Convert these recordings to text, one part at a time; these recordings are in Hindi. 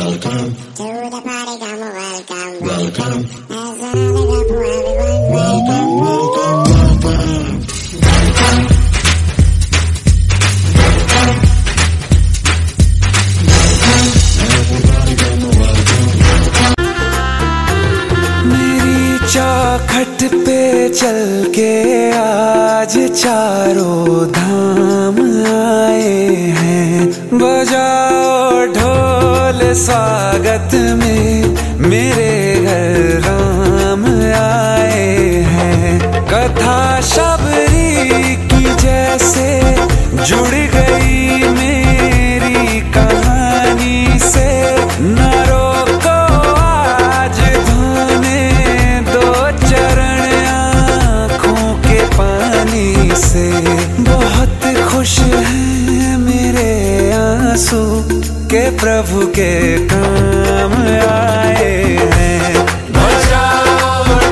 Welcome to the party, come welcome, welcome. There's another cup for everyone. Welcome, welcome, welcome. मेरी चौखट पे चल के आज चारों धाम स्वागत में मेरे घर राम आए हैं। कथा शबरी की जैसे जुड़ गई मेरी कहानी से। न रोको आज धोने दो चरण आँखों के पानी से। बहुत खुश हैं मेरे आँसू। के प्रभु के काम आए हैं।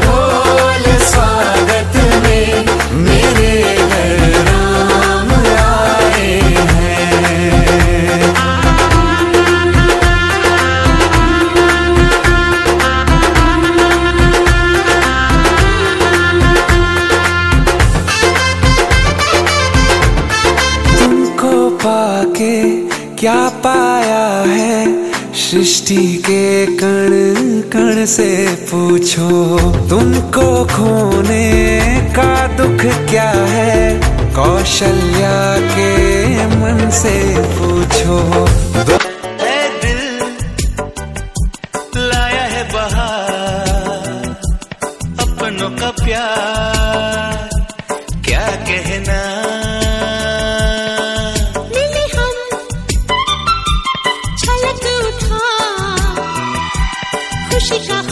ढोल स्वागत में मेरे घर राम आए हैं। तुमको पाके क्या पाया है? सृष्टि के कण कण से पूछो। तुमको खोने का दुख क्या है? कौशल्या के मन से पूछो। छलक उठा खुशी का खुमार